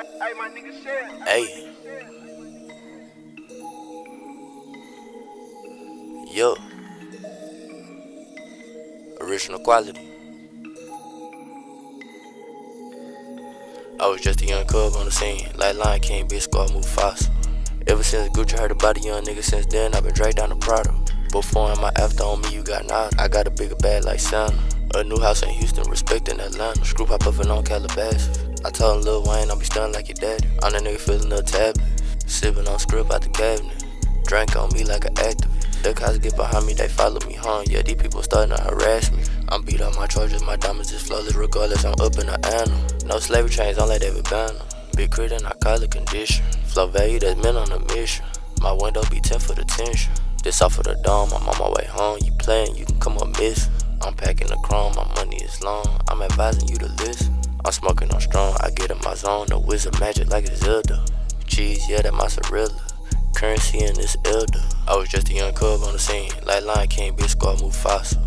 Hey, my nigga said. Hey. Yo. Original quality. I was just a young cub on the scene, like Lion King, big squad move fast. Ever since Gucci heard about a young nigga, since then I've been dragged down the Prado. Before and my after on me, you got nine. I got a bigger bag like Santa. A new house in Houston, respecting Atlanta. ScrewPac puffin' on Calabasas. I told Lil Wayne, I'll be stunned like your daddy. I'm that nigga feeling the tablet. Sippin' on script out the cabinet. Drank on me like an activist. The cops get behind me, they follow me home. Yeah, these people starting to harass me. I'm beat on my charges, my diamonds is flawless regardless. I'm up in the animal. No slavery chains, I'm like David Banner. Big crit and I call it condition. Flow value that's men on a mission. My window be 10 for the tension. This off of the dome, I'm on my way home. You playing, you can come up missing. I'm packing the chrome, my money is long. I'm advising you to listen. I'm smoking on strong, I get in my zone. The wizard magic like a Zelda. Cheese, yeah, that mozzarella. Currency in this elder. I was just a young cub on the scene. Like Lion King, big squad move fast.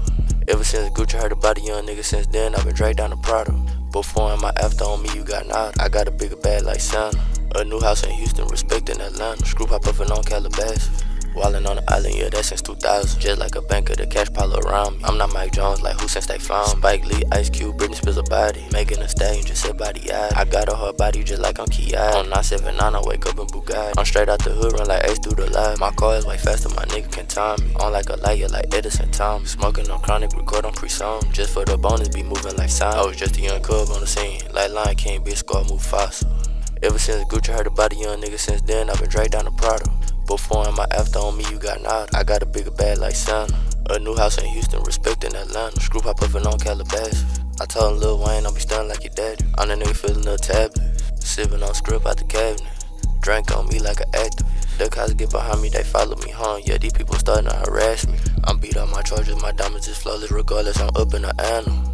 Ever since Gucci heard about a young nigga, since then I've been dragged down the Prado. Before and my after on me, you got nada. I got a bigger bag like Santa. A new house in Houston, respecting Atlanta. ScrewPac puffin' on Calabasas. Wallin' on the island, yeah, that since 2000. Just like a banker, the cash pile around me. I'm not Mike Jones, like who since they found Spike Lee, Ice Cube, Britney Spears a body. Making a stallion, just sit by the eye. I got a hard body, just like I'm Ki. On 979, I wake up in Bugatti. I'm straight out the hood, run like Ace through the life. My car is way faster, my nigga can time me. On like a yeah, like Edison Tom. Smoking on chronic, record on pre-song. Just for the bonus, be moving like sound. I was just a young cub on the scene. Like Lion King, big squad move faster. Ever since Gucci heard about a young nigga, since then I've been dragged down the Prado. Before and my after on me, you got nada. I got a bigger bag like Santa. A new house in Houston, respecting Atlanta. ScrewPac puffin' on Calabasas. I told him Lil Wayne, I'll be stunned like your daddy. I'm that nigga feeling the tablet. Sippin' on script out the cabinet. Drank on me like an activist. The cops get behind me, they follow me home. Yeah, these people starting to harass me. I'm beat on my charges, my diamonds is flawless regardless. I'm up in the animal.